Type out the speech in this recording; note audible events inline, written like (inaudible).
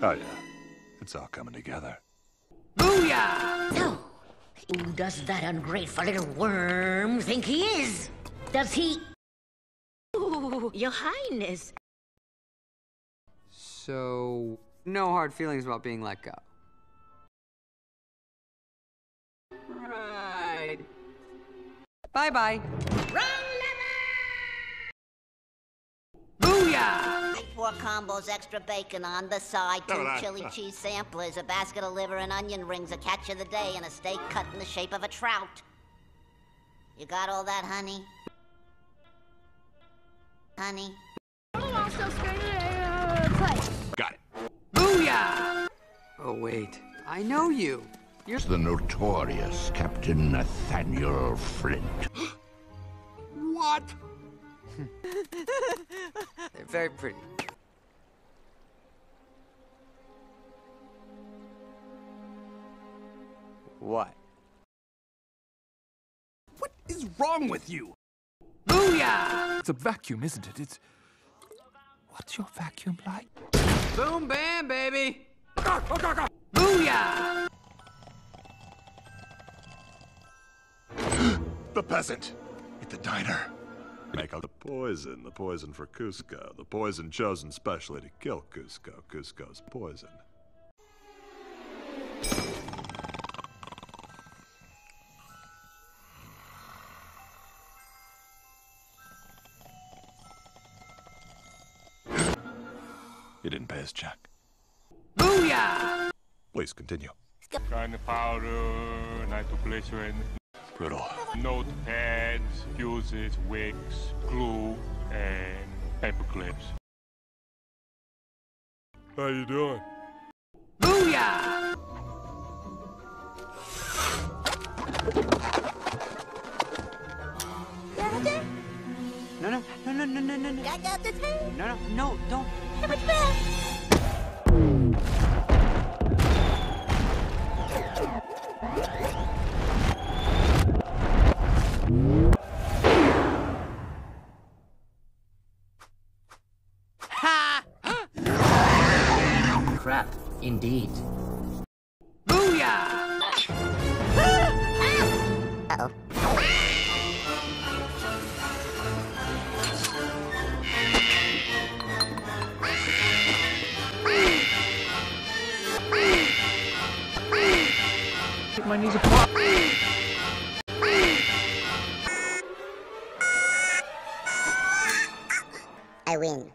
Oh, it's all coming together. Booyah! So, who does that ungrateful little worm think he is? Does he... Ooh, Your Highness. So, no hard feelings about being let go. Right. Bye bye. Booyah! Four combos, extra bacon on the side, two No, that- chili cheese samplers, a basket of liver and onion rings, a catch of the day, and a steak cut in the shape of a trout. You got all that, honey? Honey? Got it. Booyah! Oh, wait. I know you. You're. the notorious Captain Nathaniel Flint. (gasps) What? (laughs) They're very pretty. What? What is wrong with you? Booyah! It's a vacuum, isn't it? It's. What's your vacuum like? Boom, bam, baby! Booyah! (gasps) The peasant. At the diner. Make out the poison. The poison for Kuzco. The poison chosen specially to kill Kuzco. Kuzco's poison. He didn't pay his check. Booyah! Please continue. gunpowder, nitroglycerin, Brutal. notepads, fuses, wicks, glue, and paper clips. How you doing? Booyah! No, no, no, no, no, no, no, no. No, no, no, don't. Crap, indeed. Booyah! My knees pop. I win.